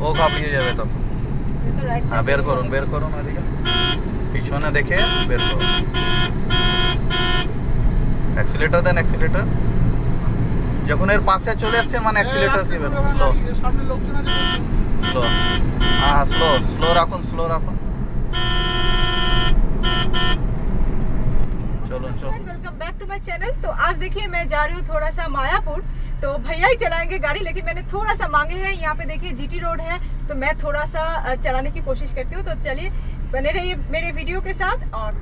ও কাঁপিয়ে যাবে তখন। হ্যাঁ বের করুন বের করুন ওদিকে পিছনে দেখে বের করুন। অ্যাক্সিলেটার দেন অ্যাক্সিলেটার যখন এর পাশে চলে আসছে মানে অ্যাক্সিলেটার দিবেন স্লো স্লো হ্যাঁ, হ্যাঁ স্লো স্লো রাখুন স্লো রাখুন। চলুন চলুন। टू माई चैनल तो आज देखिए मैं जा रही हूँ थोड़ा सा मायापुर। तो भैया ही चलाएँगे गाड़ी लेकिन मैंने थोड़ा सा मांगे हैं। यहाँ पे देखिए जीटी रोड है तो मैं थोड़ा सा चलाने की कोशिश करती हूँ। तो चलिए बने रहिए मेरे वीडियो के साथ और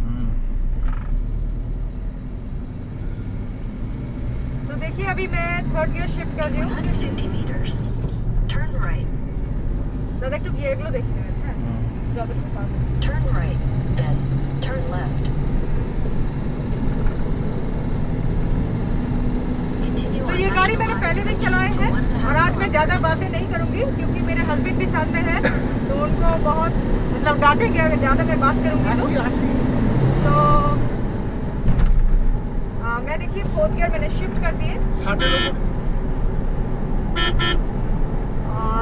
हम्म। तो देखिए अभी मैं थर्ड गियर शिफ्ट कर रही हूँ। দাদা একটু গিয়ারগুলো দেখতে হবে হ্যাঁ হুম। যতটুকু পারবো Turn right. Then turn left. Continue तो on ये गाड़ी मैंने National पहले भी Highway चलाए for हैं one and a half और आज मैं ज़्यादा miles. बातें नहीं करूंगी क्योंकि मेरे हस्बैंड भी साथ में है तो उनको बहुत मतलब डांटेंगे अगर ज़्यादा मैं बात करूंगी আসি तो, আসি तो आ, मैं देखिए फोर्थ गियर मैंने शिफ्ट कर दिए ষাটের ওপর और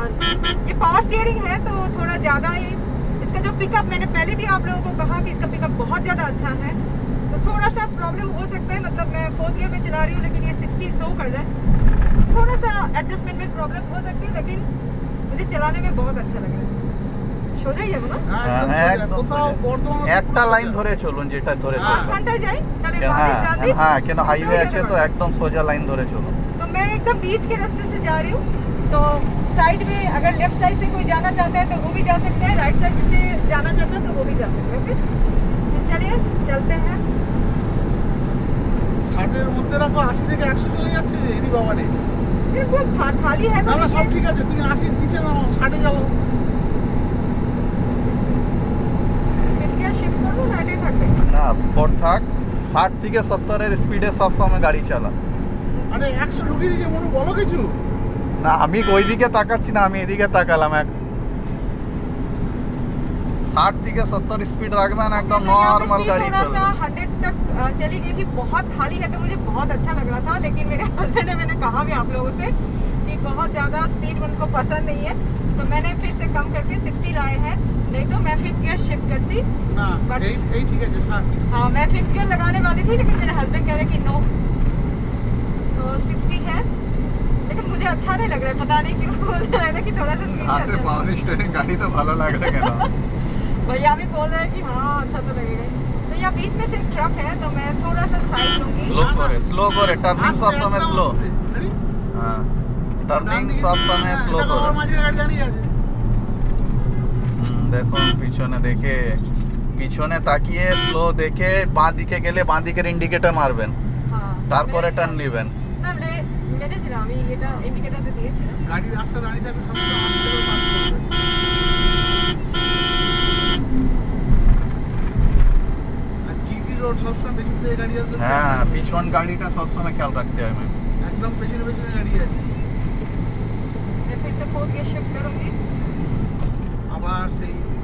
ये पावर स्टीयरिंग है तो थोड़ा ज़्यादा ही इसका जो पिकअप मैंने पहले भी आप लोगों को कहा कि इसका पिकअप बहुत ज़्यादा अच्छा है। तो थोड़ा सा प्रॉब्लम हो सकता है मतलब मैं फोर्थ ईयर में चला रही हूँ लेकिन ये सिक्सटी सो कर रहा है। थोड़ा सा एडजस्टमेंट में प्रॉब्लम हो सकती है लेकिन मुझे चलाने में बहुत अच्छा लग रहा है। हाँ, तो, तो मैं एकदम बीच के रास्ते से जा रही हूँ। तो साइड में अगर लेफ्ट साइड से कोई जाना चाहता है तो वो भी जा सकते हैं राइट साइड से जाना चाहता है तो वो भी जा सकते हैं ओके तो चलिए चलते हैं ষাটের মধ্যে রাখো আশি থেকে একশো চলে যাচ্ছে এরি বাবা রে फिर वो खा- खाली है না तो না সব देखिए, ঠিক আছে তুমি আশির নিচে নাও ষাটে যাবো फिर क्या शिफ्ट करूँ राइटे থাকবে না ফোর থাক ষাট থেকে সত্তরের স্পিডে সব সময় গাড়ি চালা আরে একশো ঢুকিয়ে দিয়েছে মনে বলো কিছু না আমি ওই দিকে তাকাচ্ছি না আমি এদিকে তাকালাম এক ষাট থেকে সত্তর স্পিড রাখবেন একদম मैं यहाँ पे নর্মাল speed গাড়ি थोड़ा सा চলবে हंड्रेड तक अ, चली गई थी बहुत खाली है तो मुझे बहुत अच्छा लग रहा था लेकिन मेरे हस्बैंड ने मैंने कहा भी आप लोगों से कि बहुत ज़्यादा स्पीड उनको पसंद नहीं है तो मैंने फिर से कम करके सिक्सटी लाए हैं नहीं तो मैं फिफ्थ गियर शिफ्ट करती না But- এই এই ঠিক আছে ষাট हाँ मैं फिफ्थ गियर लगाने वाली थी लेकिन मेरे हस्बैंड कह रहे कि नो तो सिक्सटी है लेकिन मुझे अच्छा नहीं लग रहा है पता नहीं क्यों मुझे लग रहा है कि थोड़ा सा स्पीड হাতে পাওয়ার স্টিয়ারিং গাড়ি তো ভালো লাগবে কেন भैया भी बोल रहे हैं कि हाँ अच्छा तो लगेगा ही। तो यहाँ बीच में से एक ट्रक है तो मैं थोड़ा सा साइड लूंगी স্লো করে স্লো করে টার্নিং সব সময় স্লো রেডি হ্যাঁ টার্নিং সব সময় স্লো দেখো, আমার করে মাঝে গাড়ি দাঁড়িয়ে আছে হুম, দেখুন পিছনে দেখে পিছনে তাকিয়ে স্লো দেখে বাঁ দিকে গেলে বাঁ দিকের ইন্ডিকেটর মারবেন हाँ তারপরে মেরেছিলাম। টার্ন নেবেন না মে- মেরেছিলাম আমি এটা ইন্ডিকেটারতে দিয়েছিলাম গাড়ির রাস্তা দাঁড়িয়ে থাকলে সব আশি থেকে পাস করবে আর জিটি রোড সবসময় পেছন থেকে গাড়ি আসবে হ্যাঁ পিছন গাড়িটা সবসময় খেয়াল রাখতে হবে একদম পেছনে পেছনে গাড়ি আছে मैं फिर से फोर्थ गियर शिफ्ट करूंगी আবার সেই হাই ফাই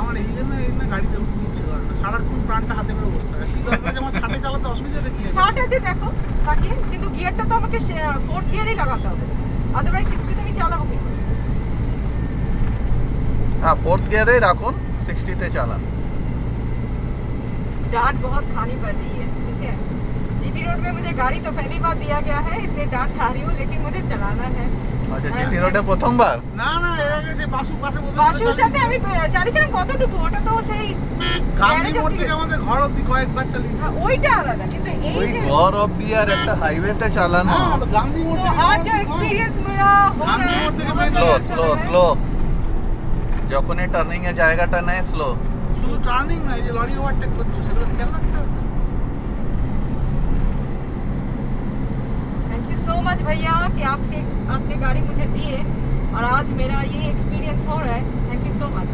আমার এই জন্য এই না গাড়িতে উঠতে ইচ্ছে করে না সারাক্ষণ প্রাণটা হাতে করে বসতে হয় কি দরকার আছে আমার ষাটে চালাতে অসুবিধাটা কি আছে ষাট আছে দেখো তাকিয়ে কিন্তু গিয়ারটা তো আমাকে ফোর্থ গিয়ারই লাগাতে হবে আদারওয়াইজ সিক্সটিতে আমি চালাবো কি করে? হ্যাঁ ফোর্থ গিয়ারেই রাখুন সিক্সটিতে চালান डांट बहुत खानी पड़ रही है ठीक है जीटी रोड में मुझे गाड़ी तो पहली बार दिया गया है इसलिए डांट खा रही हूँ लेकिन मुझे चलाना है আচ্ছা, আচ্ছা, হিরোটা ঘর অবধি কয়েকবার আর একটা হাইওয়েতে চালানো। গান্ধী গান্ধী যখন এই টার্নিং জায়গাটা নেয় স্লো শুধু টার্নিং নাই যে লরি ওভারটেক করছে সেটা খেয়াল রাখতে यू सो मच भैया कि आपके आपने गाड़ी मुझे दी है और आज मेरा ये एक्सपीरियंस हो रहा है। थैंक यू सो मच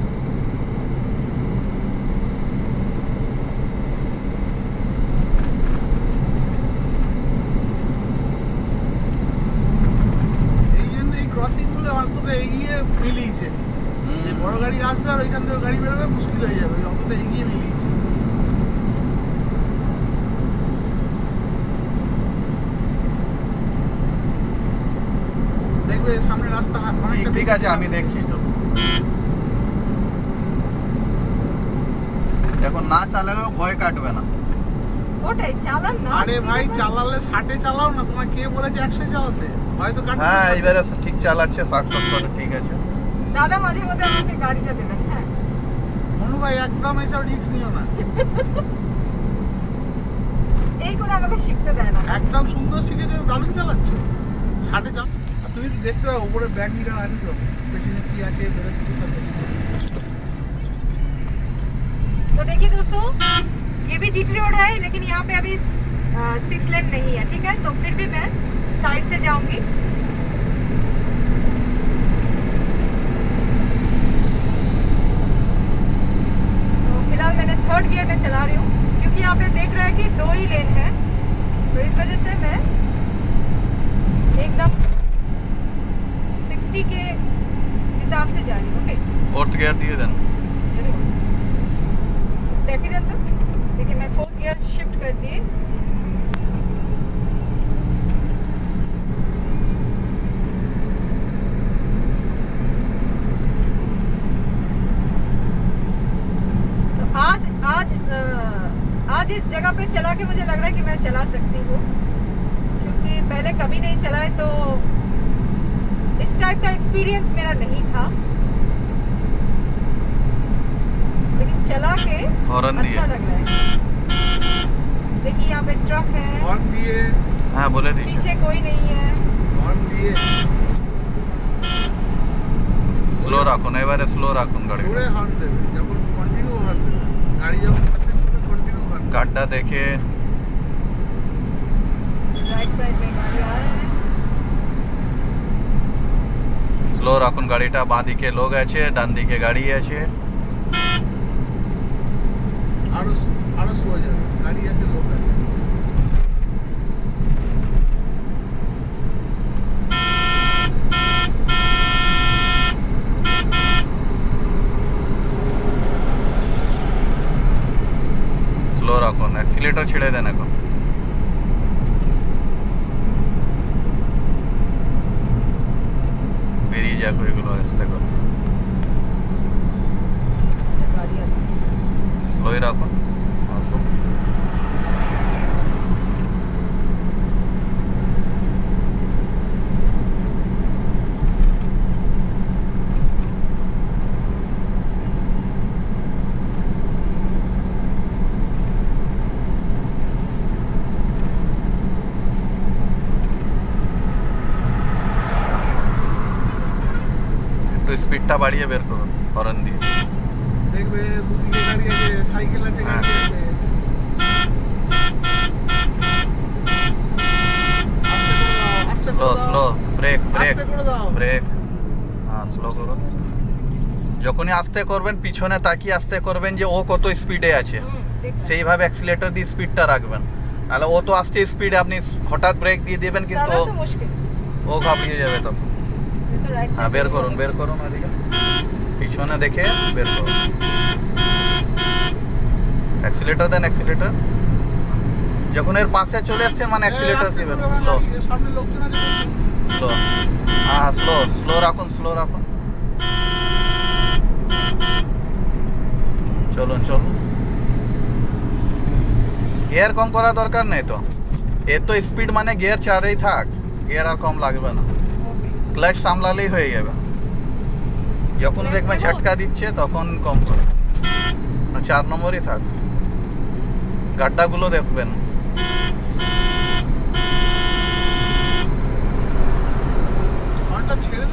রাস্তা ঠিক আছে আমি দেখছি চলো এখন না চালালেও ভয় কাটবে না। ওটাই চালান না। আরে ভাই চালালে ষাটে চালাও না তোমার কে বলেছে একশো চালাতে? হয়তো কাটবে হ্যাঁ ষাটে। এইবারে ঠিক চালাচ্ছে ষাট সত্তর ঠিক আছে। দাদা মাঝে মধ্যে আমাকে গাড়িটা দেবেন হ্যাঁ। মনু ভাই একদম এসব রিস্ক নিও না। এই করে আমাকে শিখতে দেয় না। একদম সুন্দর শিখেছো দারুণ চালাচ্ছ। ষাটে চাল আর তুমি তো দেখতে পাবে উপরে ব্যাগ মিরার আছে তো পেছনে কি আছে বেরোচ্ছে সব দেখতে পাবে। तो देखिए दोस्तों ये भी जीटी रोड है लेकिन यहाँ पे अभी सिक्स लेन नहीं है ठीक है तो फिर भी मैं साइड से जाऊंगी देन देखिए मैं गियर शिफ्ट कर तो आज आज आज इस जगह पे चला के मुझे लग रहा है कि मैं चला सकती हूँ। क्योंकि पहले कभी नहीं चला है तो इस टाइप का एक्सपीरियंस मेरा नहीं था। चला के हॉर्न दिए अच्छा लग रहा है देखिए यहाँ पे ट्रक है হর্ন দিয়ে হ্যাঁ বলে দিচ্ছি पीछे कोई नहीं है হর্ন দিয়ে স্লো রাখুন এবারে স্লো রাখুন গাড়ি জোরে হর্ন দেবে যখন কন্টিনিউ হর্ন দেবে গাড়ি যখন কন্টিনিউ হর্ন গাড়িটা দেখে राइट साइड में गाड़ी आ रहा है স্লো রাখুন গাড়িটা বাঁ দিকে লোক আছে ডান দিকে গাড়ি আছে আরো আরো স্লো যাবে গাড়ি আছে লোক আছে স্লো রাখুন অ্যাক্সিলেটর ছেড়ে দেন ঘণ্টা বাড়িয়ে বের করুন হর্ন দিয়ে। দেখবে দুদিকে গাড়ি আছে সাইকেল আছে গাড়ি হ্যাঁ। আছে। হ্যাঁ, যখনই আস্তে করবেন পিছনে তাকিয়ে আস্তে করবেন যে ও কত স্পিডে আছে। সেইভাবে অ্যাক্সিলেটর দিয়ে স্পিডটা রাখবেন। তাহলে ও তো আসছে স্পিডে আপনি হঠাৎ ব্রেক দিয়ে দেবেন কিন্তু ও ঘাবড়িয়ে যাবে তখন। হ্যাঁ বের করুন বের করুন পিছনে দেখে বের করুন। অ্যাক্সিলেটার দেন অ্যাক্সিলেটার যখন এর পাশে চলে আসছে মানে অ্যাক্সিলেটার দিবেন। স্লো স্লো হ্যাঁ স্লো স্লো রাখুন স্লো রাখুন। চলুন চলুন। গিয়ার কম করা দরকার নেই তো। এর তো স্পিড মানে গিয়ার চারেই থাক। গিয়ার আর কম লাগবে না। ক্লাচ সামলালেই হয়ে যাবে। যখন দেখবেন ঝটকা দিচ্ছে তখন কম করে। চার নম্বরই থাক। গাড্ডাগুলো দেখবেন। ছেড়ে